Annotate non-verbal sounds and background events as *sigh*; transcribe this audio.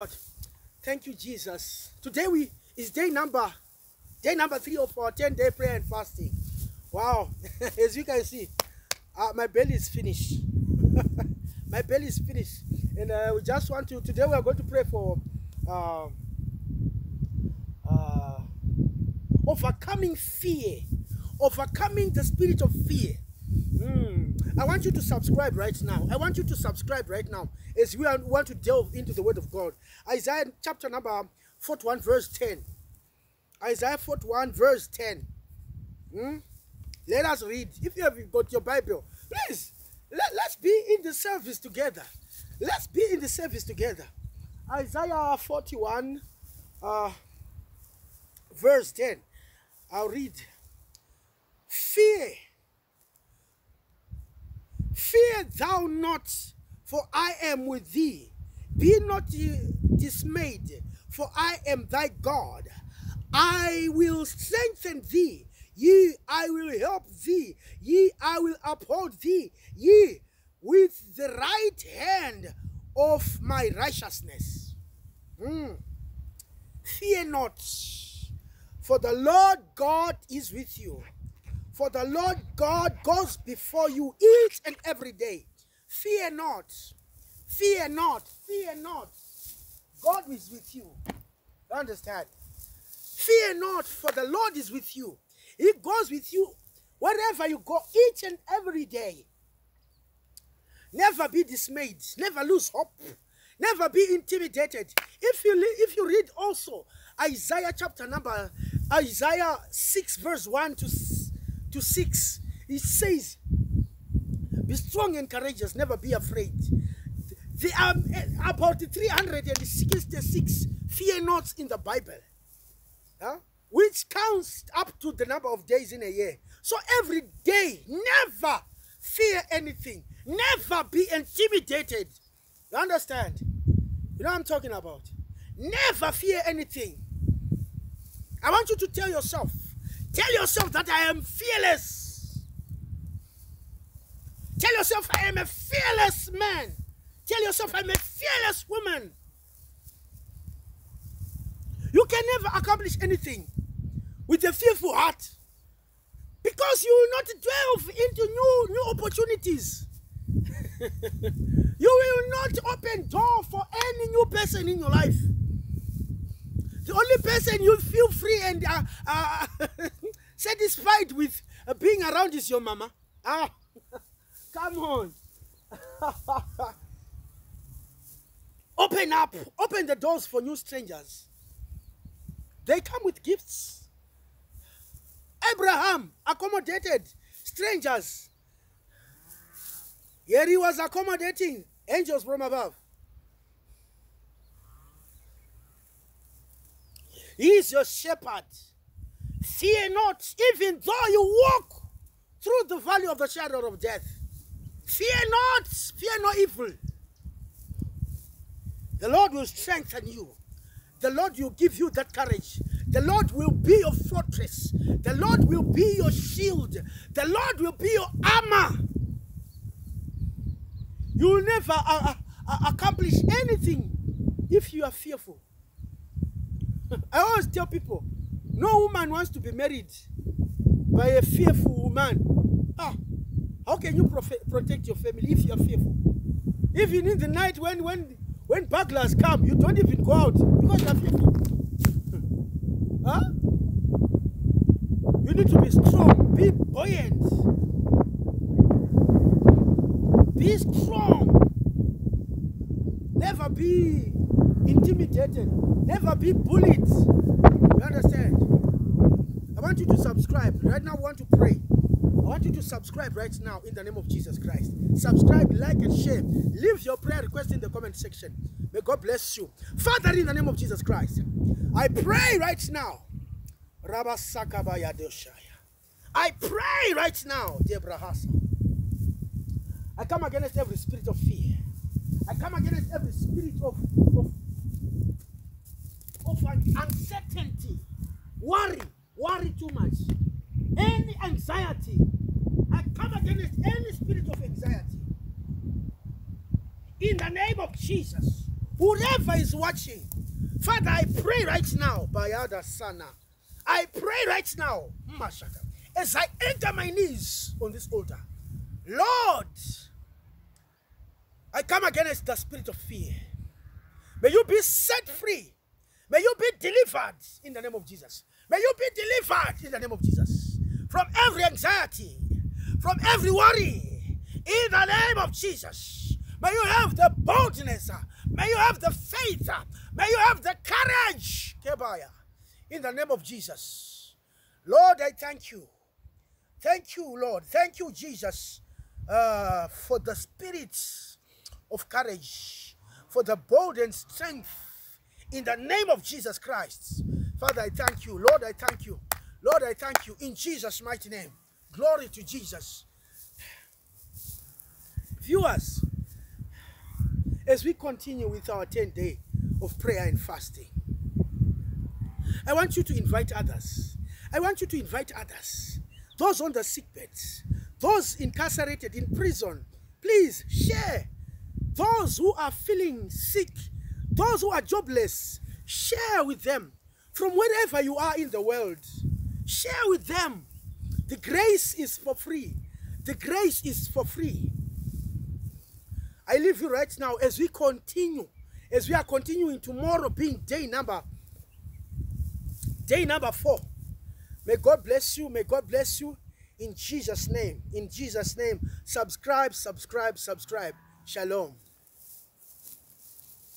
God. Thank you, Jesus. Today we is day number day number three of our 10 day prayer and fasting. Wow, *laughs* as you can see, uh, my belly is finished. *laughs* my belly is finished, and uh, we just want to today we are going to pray for uh, uh, overcoming fear, overcoming the spirit of fear. I want you to subscribe right now. I want you to subscribe right now as we want to delve into the Word of God. Isaiah chapter number 41, verse 10. Isaiah 41, verse 10. Hmm? Let us read. If you have got your Bible, please let, let's be in the service together. Let's be in the service together. Isaiah 41, uh, verse 10. I'll read. Fear Fear thou not, for I am with thee. Be not dismayed, for I am thy God. I will strengthen thee. Ye, I will help thee. Ye, I will uphold thee. Ye, with the right hand of my righteousness. Mm. Fear not, for the Lord God is with you. For the Lord God goes before you each and every day. Fear not. Fear not. Fear not. God is with you. Understand? Fear not, for the Lord is with you. He goes with you wherever you go each and every day. Never be dismayed. Never lose hope. Never be intimidated. If you if you read also Isaiah chapter number Isaiah 6 verse 1 to, to 6, it says, Be strong and courageous, never be afraid. There are eh, about 366 fear nots in the Bible huh? which counts up to the number of days in a year. So every day, never fear anything, never be intimidated. You understand? You know what I'm talking about? Never fear anything. I want you to tell yourself, tell yourself that I am fearless. Tell yourself I am a fearless man. Tell yourself I'm a fearless woman. You can never accomplish anything with a fearful heart because you will not delve into new, new opportunities. *laughs* you will not open door for any new person in your life. The only person you feel free and uh, uh, *laughs* satisfied with uh, being around is your mama. Ah, *laughs* come on. *laughs* open up, open the doors for new strangers. They come with gifts. Abraham accommodated strangers. Here he was accommodating angels from above. He is your shepherd. Fear not, even though you walk through the valley of the shadow of death. Fear not, fear no evil. The Lord will strengthen you. The Lord will give you that courage. The Lord will be your fortress. The Lord will be your shield. The Lord will be your armor. You will never uh, uh, accomplish anything if you are fearful. *laughs* I always tell people no woman wants to be married by a fearful woman. Ah, how can you protect your family if you are fearful? Even in the night when when when burglars come, you don't even go out because you are fearful. huh? You need to be strong, be buoyant, be strong. Never be intimidated. Never be bullied. You understand? Want you to subscribe. Right now, I want to pray. I want you to subscribe right now in the name of Jesus Christ. Subscribe, like, and share. Leave your prayer request in the comment section. May God bless you. Father, in the name of Jesus Christ, I pray right now. I pray right now, Deborah Hassa. I come against every spirit of fear. I come against every spirit of, of, of uncertainty, worry, worry too much, any anxiety. I come against any spirit of anxiety. In the name of Jesus, Whoever is watching, Father, I pray right now, Bayada Sana. I pray right now, Mashaka, as I enter my knees on this altar. Lord, I come against the spirit of fear. May you be set free. May you be delivered in the name of Jesus. May you be delivered in the name of Jesus from every anxiety, from every worry, in the name of Jesus. May you have the boldness. May you have the faith. May you have the courage. In the name of Jesus. Lord, I thank you. Thank you, Lord. Thank you, Jesus, uh, for the spirit of courage, for the bold and strength. In the name of Jesus Christ. Father, I thank you. Lord, I thank you. Lord, I thank you. In Jesus' mighty name. Glory to Jesus. Viewers, as we continue with our 10 day of prayer and fasting, I want you to invite others. I want you to invite others. Those on the sick beds, those incarcerated in prison, please share. Those who are feeling sick, those who are jobless, share with them from wherever you are in the world. Share with them. The grace is for free. The grace is for free. I leave you right now as we continue, as we are continuing tomorrow being day number, day number four. May God bless you. May God bless you in Jesus' name. In Jesus' name. Subscribe, subscribe, subscribe. Shalom.